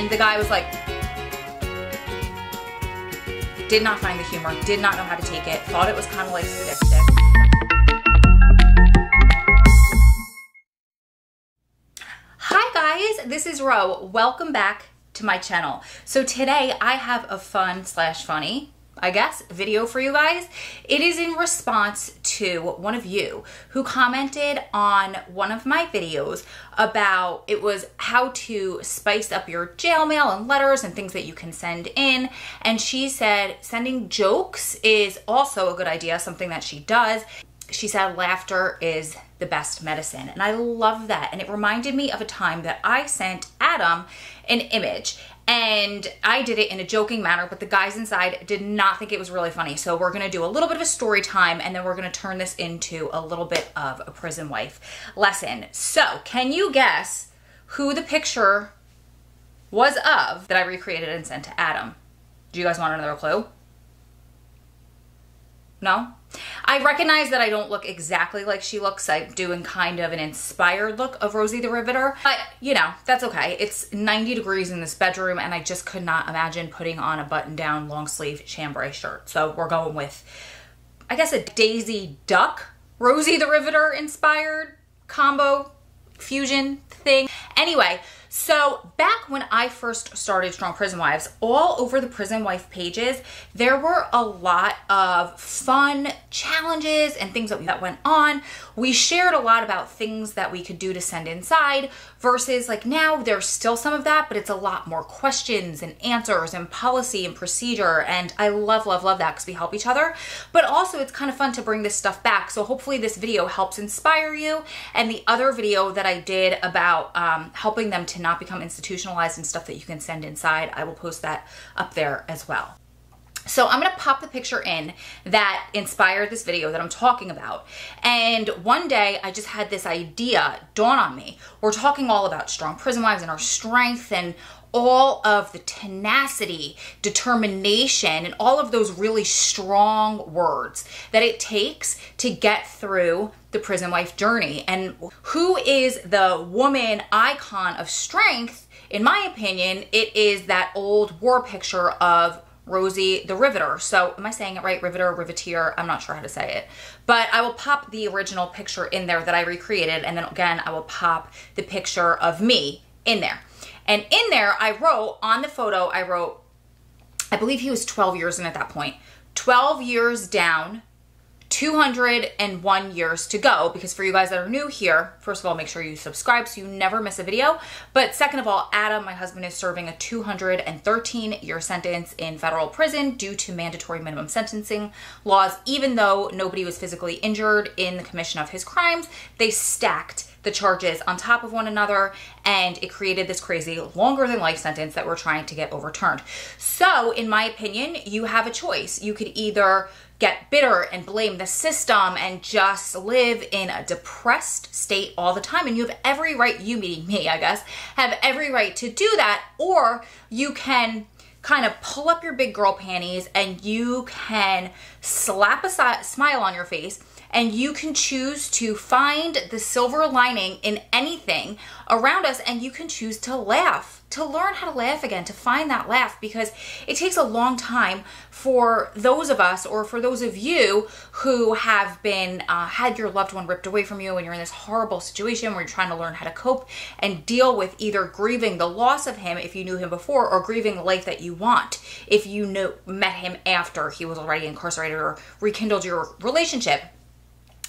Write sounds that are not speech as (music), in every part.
And the guy was like, did not find the humor, did not know how to take it, thought it was kind of like sadistic. Hi guys, this is Ro. Welcome back to my channel. So today I have a fun slash funny I guess, video for you guys. It is in response to one of you who commented on one of my videos about it was how to spice up your jail mail and letters and things that you can send in. And she said sending jokes is also a good idea, something that she does. She said laughter is the best medicine. And I love that. And it reminded me of a time that I sent Adam an image and I did it in a joking manner, but the guys inside did not think it was really funny. So we're gonna do a little bit of a story time and then we're gonna turn this into a little bit of a prison wife lesson. So can you guess who the picture was of that I recreated and sent to Adam? Do you guys want another clue? No? I recognize that I don't look exactly like she looks. I'm doing kind of an inspired look of Rosie the Riveter, but you know, that's okay. It's 90 degrees in this bedroom and I just could not imagine putting on a button down long sleeve chambray shirt. So we're going with, I guess a Daisy Duck, Rosie the Riveter inspired combo fusion thing. Anyway, so back when I first started Strong Prison Wives, all over the Prison Wife pages, there were a lot of fun challenges and things that, that went on. We shared a lot about things that we could do to send inside versus like now there's still some of that, but it's a lot more questions and answers and policy and procedure. And I love, love, love that because we help each other. But also it's kind of fun to bring this stuff back. So hopefully this video helps inspire you. And the other video that I did about um, helping them to not become institutionalized and stuff that you can send inside. I will post that up there as well. So I'm gonna pop the picture in that inspired this video that I'm talking about. And one day I just had this idea dawn on me. We're talking all about strong prison wives and our strength and all of the tenacity, determination, and all of those really strong words that it takes to get through the prison wife journey. And who is the woman icon of strength? In my opinion, it is that old war picture of Rosie the Riveter. So, am I saying it right? Riveter, Riveteer? I'm not sure how to say it. But I will pop the original picture in there that I recreated. And then again, I will pop the picture of me in there. And in there, I wrote on the photo, I wrote, I believe he was 12 years in at that point, 12 years down, 201 years to go because for you guys that are new here, first of all, make sure you subscribe so you never miss a video. But second of all, Adam, my husband, is serving a 213 year sentence in federal prison due to mandatory minimum sentencing laws. Even though nobody was physically injured in the commission of his crimes, they stacked the charges on top of one another and it created this crazy longer than life sentence that we're trying to get overturned. So, in my opinion, you have a choice. You could either get bitter and blame the system and just live in a depressed state all the time. And you have every right, you meaning me, I guess, have every right to do that. Or you can kind of pull up your big girl panties and you can slap a smile on your face and you can choose to find the silver lining in anything around us and you can choose to laugh to learn how to laugh again, to find that laugh, because it takes a long time for those of us or for those of you who have been uh, had your loved one ripped away from you and you're in this horrible situation where you're trying to learn how to cope and deal with either grieving the loss of him if you knew him before or grieving the life that you want if you met him after he was already incarcerated or rekindled your relationship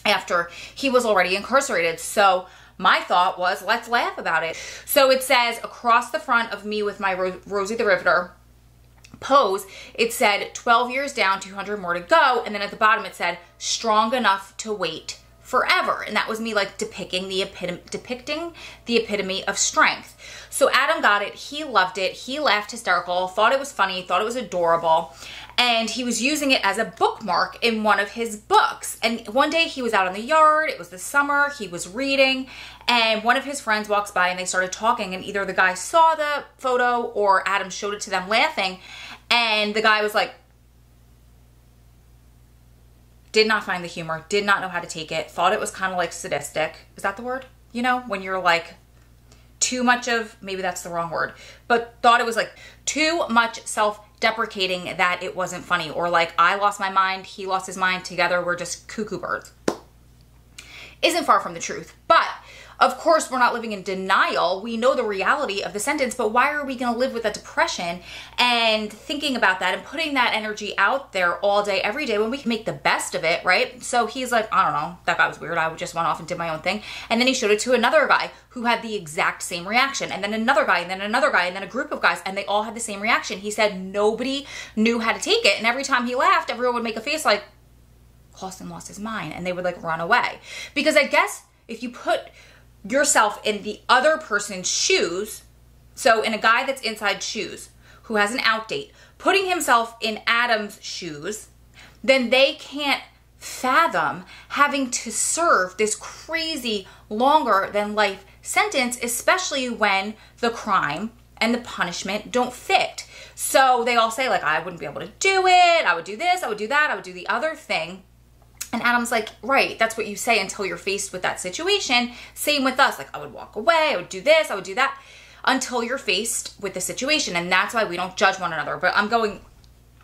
after he was already incarcerated. So my thought was, let's laugh about it. So it says across the front of me with my Ro Rosie the Riveter pose, it said 12 years down, 200 more to go. And then at the bottom it said strong enough to wait forever. And that was me like depicting the epitome, depicting the epitome of strength. So Adam got it. He loved it. He laughed hysterical, thought it was funny, thought it was adorable and he was using it as a bookmark in one of his books. And one day he was out in the yard, it was the summer, he was reading, and one of his friends walks by and they started talking, and either the guy saw the photo or Adam showed it to them laughing, and the guy was like, did not find the humor, did not know how to take it, thought it was kind of like sadistic. Is that the word? You know, when you're like too much of, maybe that's the wrong word, but thought it was like too much self deprecating that it wasn't funny or like I lost my mind, he lost his mind, together we're just cuckoo birds. Isn't far from the truth. But of course, we're not living in denial. We know the reality of the sentence, but why are we going to live with that depression and thinking about that and putting that energy out there all day, every day when we can make the best of it, right? So he's like, I don't know, that guy was weird. I just went off and did my own thing. And then he showed it to another guy who had the exact same reaction, and then another guy, and then another guy, and then a group of guys, and they all had the same reaction. He said nobody knew how to take it. And every time he laughed, everyone would make a face like, Austin lost his mind, and they would like run away. Because I guess if you put yourself in the other person's shoes. So, in a guy that's inside shoes who has an outdate, putting himself in Adam's shoes, then they can't fathom having to serve this crazy longer than life sentence, especially when the crime and the punishment don't fit. So they all say, like, I wouldn't be able to do it. I would do this, I would do that, I would do the other thing. And Adam's like, right, that's what you say until you're faced with that situation. Same with us. Like, I would walk away, I would do this, I would do that until you're faced with the situation. And that's why we don't judge one another. But I'm going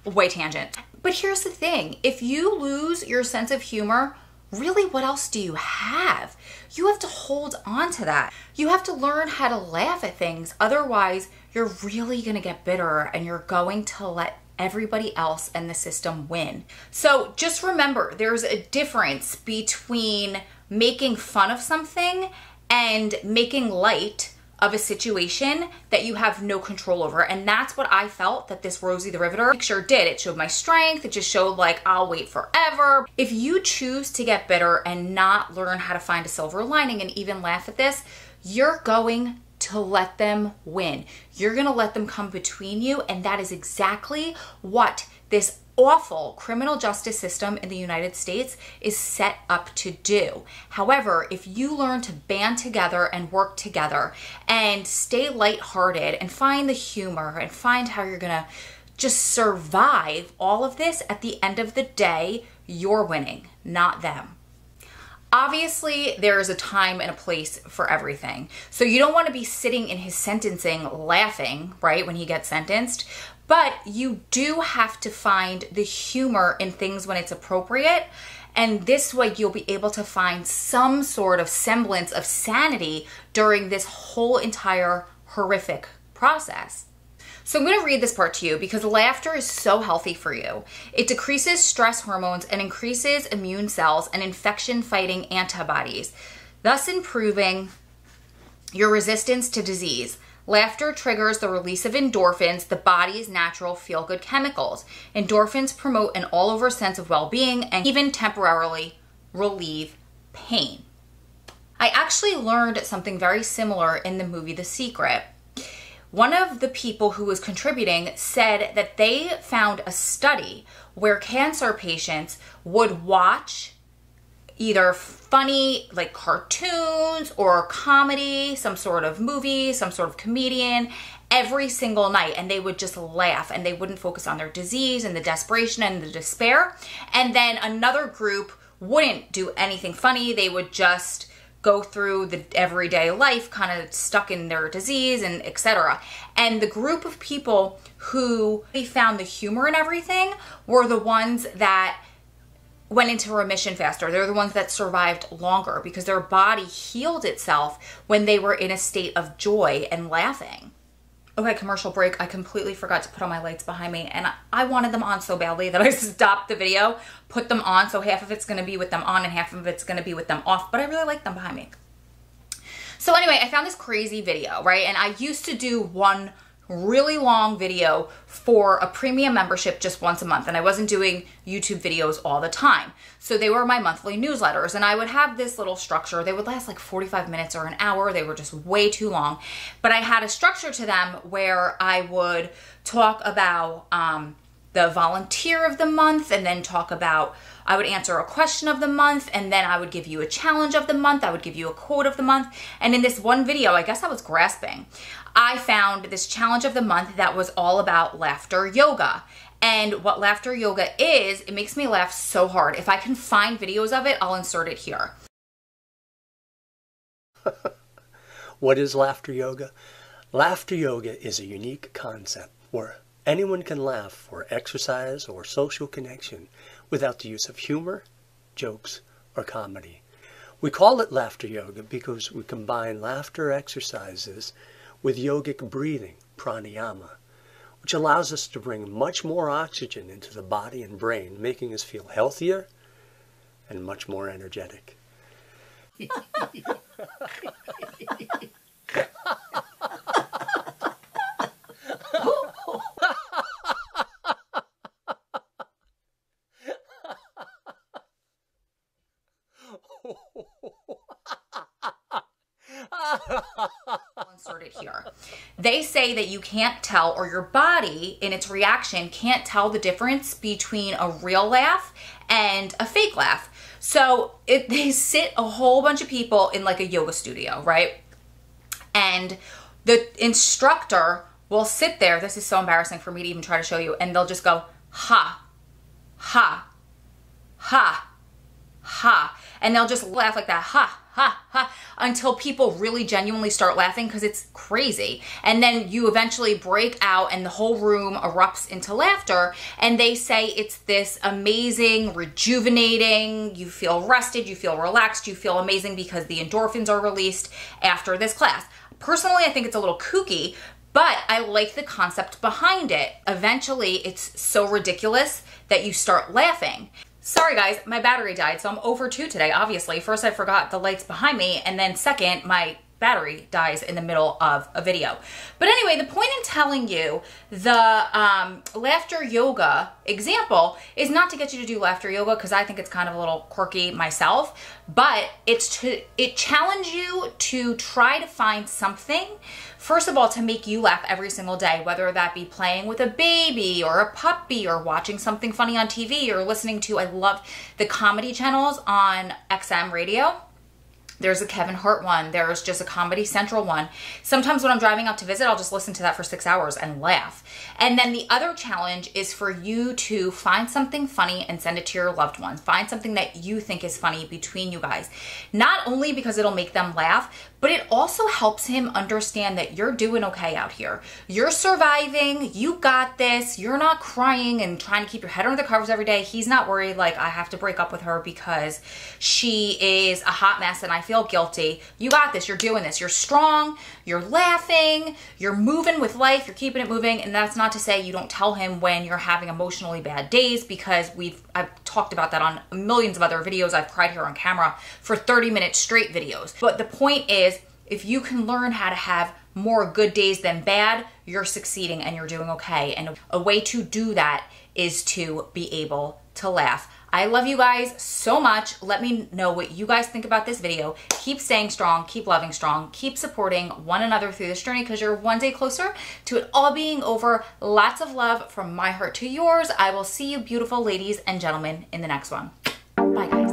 way tangent. But here's the thing if you lose your sense of humor, really, what else do you have? You have to hold on to that. You have to learn how to laugh at things. Otherwise, you're really gonna get bitter and you're going to let everybody else and the system win. So just remember there's a difference between making fun of something and making light of a situation that you have no control over. And that's what I felt that this Rosie the Riveter picture did. It showed my strength. It just showed like, I'll wait forever. If you choose to get bitter and not learn how to find a silver lining and even laugh at this, you're going to let them win. You're going to let them come between you. And that is exactly what this awful criminal justice system in the United States is set up to do. However, if you learn to band together and work together and stay lighthearted and find the humor and find how you're going to just survive all of this, at the end of the day, you're winning, not them. Obviously, there is a time and a place for everything. So you don't want to be sitting in his sentencing laughing, right, when he gets sentenced. But you do have to find the humor in things when it's appropriate. And this way, you'll be able to find some sort of semblance of sanity during this whole entire horrific process. So I'm going to read this part to you because laughter is so healthy for you. It decreases stress hormones and increases immune cells and infection fighting antibodies, thus improving your resistance to disease. Laughter triggers the release of endorphins, the body's natural feel good chemicals. Endorphins promote an all over sense of well being and even temporarily relieve pain. I actually learned something very similar in the movie The Secret one of the people who was contributing said that they found a study where cancer patients would watch either funny like cartoons or comedy, some sort of movie, some sort of comedian every single night and they would just laugh and they wouldn't focus on their disease and the desperation and the despair. And then another group wouldn't do anything funny. They would just go through the everyday life kind of stuck in their disease and etc. And the group of people who found the humor in everything were the ones that went into remission faster. They're the ones that survived longer because their body healed itself when they were in a state of joy and laughing. Okay, commercial break. I completely forgot to put on my lights behind me and I wanted them on so badly that I (laughs) stopped the video, put them on. So half of it's gonna be with them on and half of it's gonna be with them off, but I really like them behind me. So anyway, I found this crazy video, right? And I used to do one really long video for a premium membership just once a month. And I wasn't doing YouTube videos all the time. So they were my monthly newsletters. And I would have this little structure. They would last like 45 minutes or an hour. They were just way too long. But I had a structure to them where I would talk about um, the volunteer of the month and then talk about I would answer a question of the month and then I would give you a challenge of the month. I would give you a quote of the month. And in this one video, I guess I was grasping. I found this challenge of the month that was all about laughter yoga. And what laughter yoga is, it makes me laugh so hard. If I can find videos of it, I'll insert it here. (laughs) What is laughter yoga? Laughter yoga is a unique concept where anyone can laugh for exercise or social connection without the use of humor, jokes, or comedy. We call it laughter yoga because we combine laughter exercises with yogic breathing, pranayama, which allows us to bring much more oxygen into the body and brain, making us feel healthier and much more energetic. (laughs) insert it here. They say that you can't tell, or your body in its reaction can't tell the difference between a real laugh and a fake laugh. So if (laughs) they sit a whole bunch of people in like a yoga studio, right? And the instructor will sit there. This is so embarrassing for me to even try to show you. And they'll just go, ha, ha, ha, ha. And they'll just laugh like that, ha, ha, ha, until people really genuinely start laughing because it's crazy. And then you eventually break out and the whole room erupts into laughter. And they say it's this amazing, rejuvenating, you feel rested, you feel relaxed, you feel amazing because the endorphins are released after this class. Personally, I think it's a little kooky, but I like the concept behind it. Eventually, it's so ridiculous that you start laughing. Sorry guys, my battery died, so I'm over two today, obviously. First, I forgot the lights behind me, and then second, my battery dies in the middle of a video. But anyway, the point in telling you the um, laughter yoga example is not to get you to do laughter yoga because I think it's kind of a little quirky myself, but it's to it challenge you to try to find something First of all, to make you laugh every single day, whether that be playing with a baby or a puppy or watching something funny on TV or listening to, I love the comedy channels on XM radio there's a Kevin Hart one. There's just a Comedy Central one. Sometimes when I'm driving out to visit, I'll just listen to that for six hours and laugh. And then the other challenge is for you to find something funny and send it to your loved ones. Find something that you think is funny between you guys. Not only because it'll make them laugh, but it also helps him understand that you're doing okay out here. You're surviving. You got this. You're not crying and trying to keep your head under the covers every day. He's not worried like I have to break up with her because she is a hot mess and I feel guilty. You got this. You're doing this. You're strong. You're laughing. You're moving with life. You're keeping it moving. And that's not to say you don't tell him when you're having emotionally bad days because we've I've talked about that on millions of other videos. I've cried here on camera for 30 minutes straight videos. But the point is if you can learn how to have more good days than bad, you're succeeding and you're doing okay. And a way to do that is to be able to laugh. I love you guys so much. Let me know what you guys think about this video. Keep staying strong, keep loving strong, keep supporting one another through this journey because you're one day closer to it all being over. Lots of love from my heart to yours. I will see you beautiful ladies and gentlemen in the next one. Bye guys.